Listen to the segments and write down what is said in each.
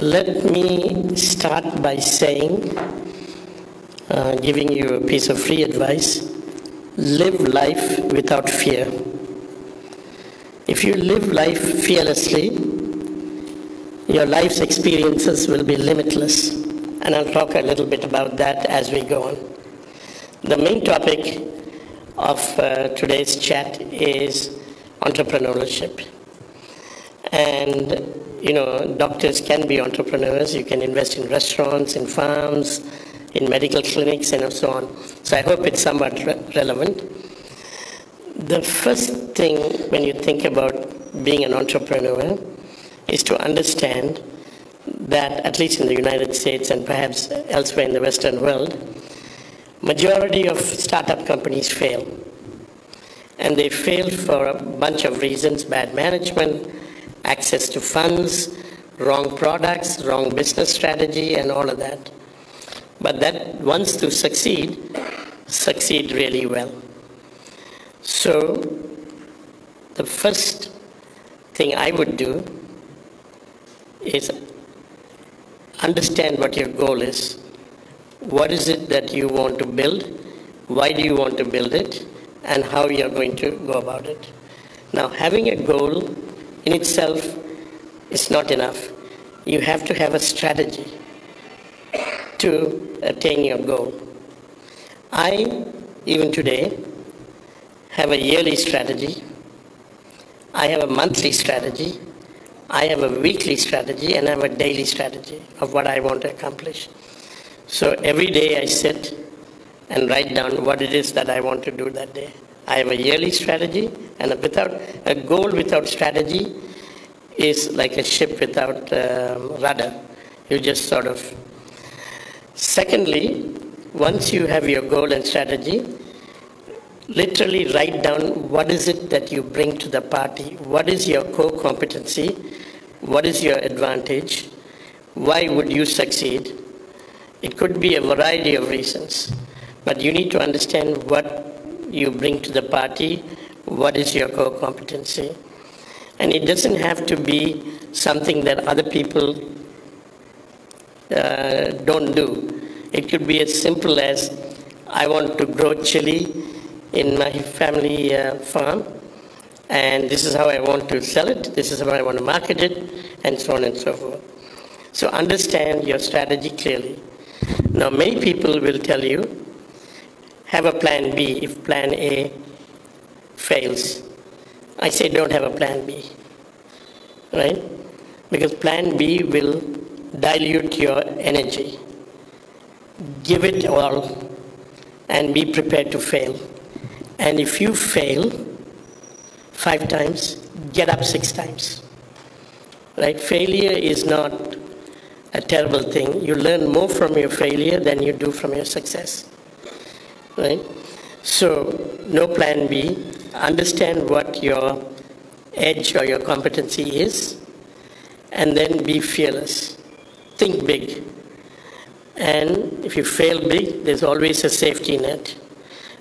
Let me start by saying, uh, giving you a piece of free advice live life without fear. If you live life fearlessly, your life's experiences will be limitless. And I'll talk a little bit about that as we go on. The main topic of uh, today's chat is entrepreneurship. And you know, doctors can be entrepreneurs. You can invest in restaurants, in farms, in medical clinics, and so on. So I hope it's somewhat re- relevant. The first thing when you think about being an entrepreneur is to understand that, at least in the United States and perhaps elsewhere in the Western world, majority of startup companies fail. And they fail for a bunch of reasons bad management, access to funds, wrong products, wrong business strategy, and all of that. But that wants to succeed, succeed really well. So, the first thing I would do is understand what your goal is. What is it that you want to build? Why do you want to build it? And how you're going to go about it. Now, having a goal in itself is not enough. You have to have a strategy to attain your goal. I, even today, have a yearly strategy. I have a monthly strategy. I have a weekly strategy and I have a daily strategy of what I want to accomplish. So every day I sit and write down what it is that I want to do that day. I have a yearly strategy, and without a goal without strategy is like a ship without um, rudder. You just sort of. Secondly, once you have your goal and strategy, literally write down what is it that you bring to the party. What is your core competency? What is your advantage? Why would you succeed? It could be a variety of reasons, but you need to understand what you bring to the party, what is your core competency. And it doesn't have to be something that other people uh, don't do. It could be as simple as I want to grow chili in my family uh, farm, and this is how I want to sell it, this is how I want to market it, and so on and so forth. So understand your strategy clearly. Now, many people will tell you have a plan B if plan A fails. I say don't have a plan B, right? Because plan B will dilute your energy. Give it all and be prepared to fail. And if you fail five times, get up six times. Right? Failure is not a terrible thing. You learn more from your failure than you do from your success right? So no plan B. Understand what your edge or your competency is, and then be fearless. Think big. And if you fail big, there's always a safety net.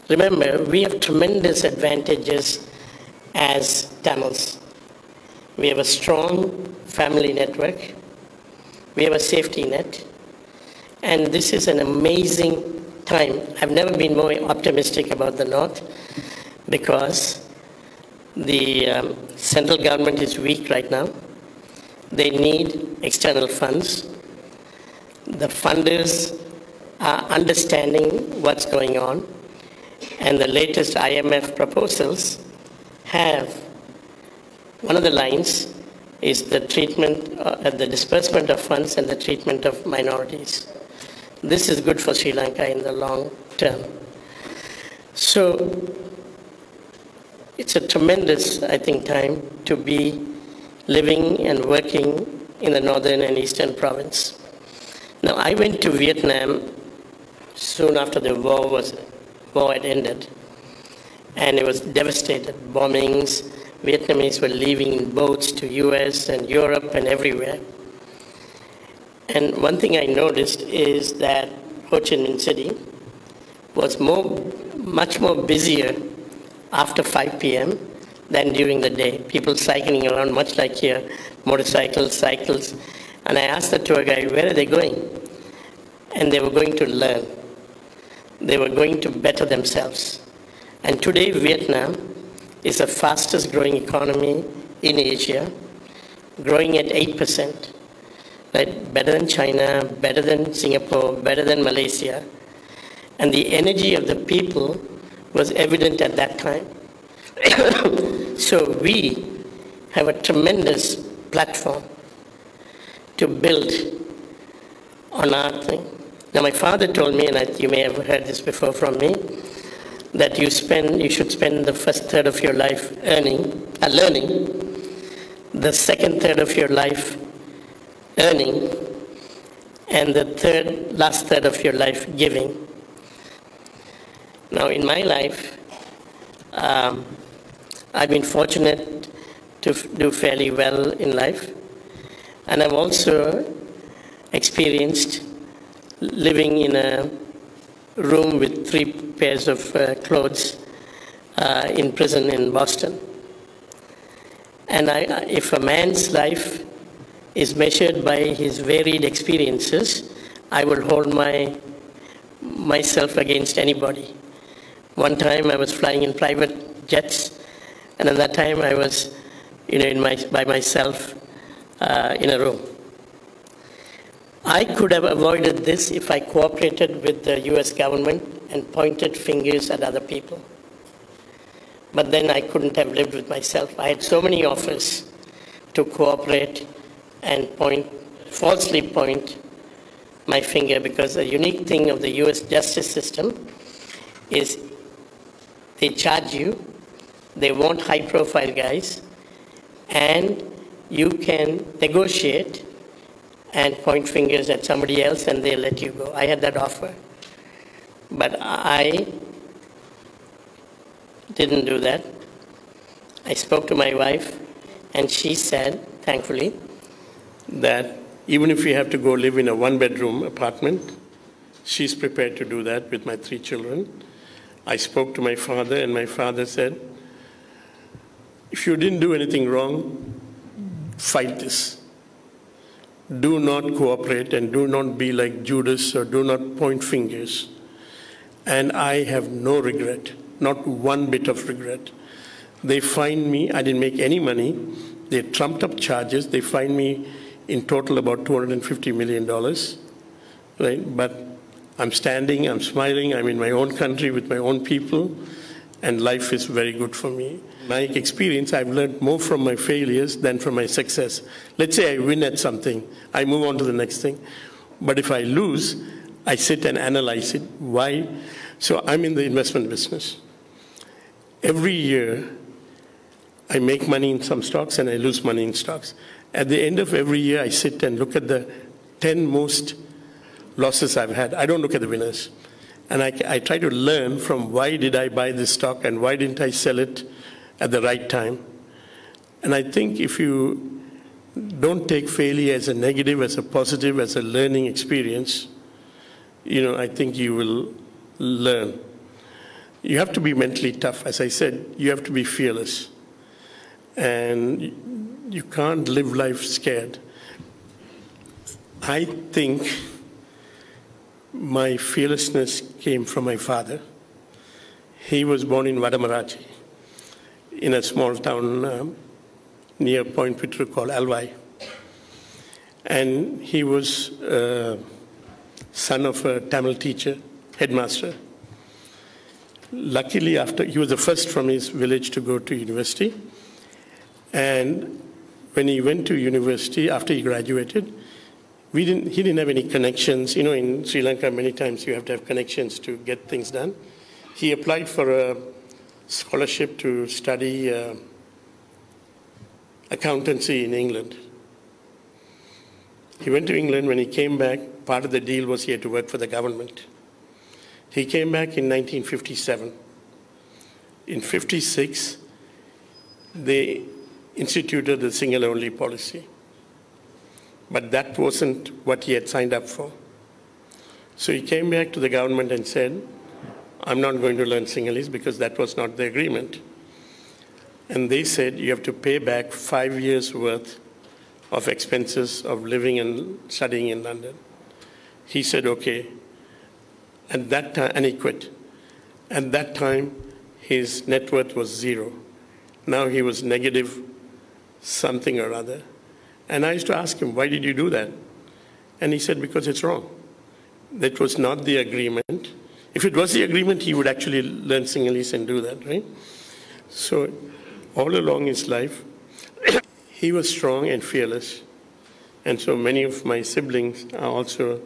Remember, we have tremendous advantages as Tamils. We have a strong family network. We have a safety net. And this is an amazing time. I've never been more optimistic about the North because the um, central government is weak right now. They need external funds. The funders are understanding what's going on, and the latest IMF proposals have one of the lines is the treatment, uh, the disbursement of funds and the treatment of minorities. This is good for Sri Lanka in the long term. So it's a tremendous, I think, time to be living and working in the northern and eastern province. Now, I went to Vietnam soon after the war was war had ended, and it was devastated. Bombings. Vietnamese were leaving in boats to U.S. and Europe and everywhere. And one thing I noticed is that Ho Chi Minh City was more, much more busier after 5 p.m. than during the day. People cycling around, much like here, motorcycles, cycles, And I asked the tour guide, where are they going? And they were going to learn. They were going to better themselves. And today, Vietnam is the fastest growing economy in Asia, growing at 8%. Right? Better than China, better than Singapore, better than Malaysia. And the energy of the people was evident at that time. so we have a tremendous platform to build on our thing. Now, my father told me, and I, you may have heard this before from me, that you spend, you should spend the first third of your life earning, uh, learning, the second third of your life earning, and the third, last third of your life giving. Now, in my life, um, I've been fortunate to do fairly well in life, and I've also experienced living in a room with three pairs of uh, clothes uh, in prison in Boston. And I, if a man's life is measured by his varied experiences, I would hold my, myself against anybody. One time I was flying in private jets, and at that time I was, you know, in my, by myself uh, in a room. I could have avoided this if I cooperated with the US government and pointed fingers at other people. But then I couldn't have lived with myself. I had so many offers to cooperate and point, falsely point my finger because the unique thing of the US justice system is they charge you, they want high profile guys, and you can negotiate and point fingers at somebody else and they let you go. I had that offer. But I didn't do that. I spoke to my wife and she said, thankfully, that even if we have to go live in a one bedroom apartment, she's prepared to do that with my three children. I spoke to my father, and my father said, If you didn't do anything wrong, fight this do not cooperate and do not be like Judas or do not point fingers. And I have no regret, not one bit of regret. They fined me, I didn't make any money. They trumped up charges. They fined me in total about $250 million. Right? But I'm standing, I'm smiling, I'm in my own country with my own people, and life is very good for me my experience, I've learned more from my failures than from my success. Let's say I win at something, I move on to the next thing. But if I lose, I sit and analyze it. Why? So I'm in the investment business. Every year, I make money in some stocks and I lose money in stocks. At the end of every year, I sit and look at the 10 most losses I've had. I don't look at the winners. And I, I try to learn from why did I buy this stock and why didn't I sell it at the right time. And I think if you don't take failure as a negative, as a positive, as a learning experience, you know, I think you will learn. You have to be mentally tough. As I said, you have to be fearless. And you can't live life scared. I think my fearlessness came from my father. He was born in Vadamarachchi in a small town um, near Point Pedro called Alvai. And he was uh, son of a Tamil teacher, headmaster. Luckily, after he was the first from his village to go to university, and when he went to university after he graduated, we didn't, he didn't have any connections. You know, in Sri Lanka, many times you have to have connections to get things done. He applied for a scholarship to study uh, accountancy in England. He went to England. When he came back, part of the deal was he had to work for the government. He came back in 1957. In 56, they instituted the Sinhala only policy. But that wasn't what he had signed up for. So he came back to the government and said, I'm not going to learn Sinhalese because that was not the agreement. And they said you have to pay back five years' worth of expenses of living and studying in London. He said, okay. At that time, and he quit. At that time, his net worth was zero. Now he was negative something or other. And I used to ask him, why did you do that? And he said, because it's wrong. That was not the agreement. If it was the agreement, he would actually learn Sinhalese and do that, right? So all along his life, he was strong and fearless. And so many of my siblings are also,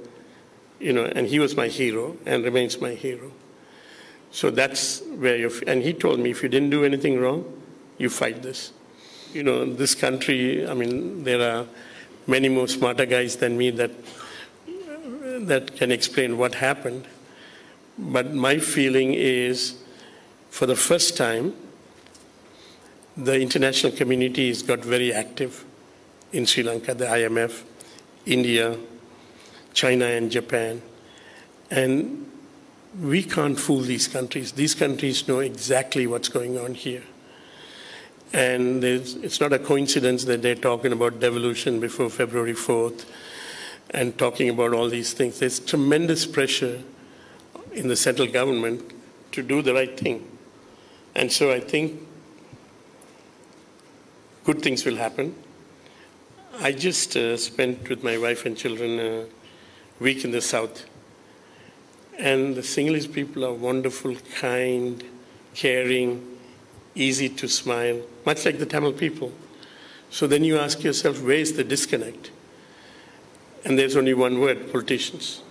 you know, and he was my hero and remains my hero. So that's where you, and he told me, if you didn't do anything wrong, you fight this. You know, this country, I mean, there are many more smarter guys than me that, that can explain what happened. But my feeling is, for the first time, the international community has got very active in Sri Lanka, the IMF, India, China, and Japan. And we can't fool these countries. These countries know exactly what's going on here. And it's not a coincidence that they're talking about devolution before February 4th and talking about all these things. There's tremendous pressure in the central government to do the right thing. And so I think good things will happen. I just uh, spent with my wife and children a week in the south. And the Sinhalese people are wonderful, kind, caring, easy to smile, much like the Tamil people. So then you ask yourself, where is the disconnect? And there's only one word politicians.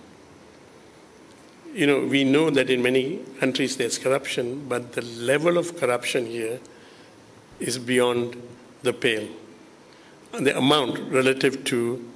You know, we know that in many countries there's corruption, but the level of corruption here is beyond the pale. And the amount relative to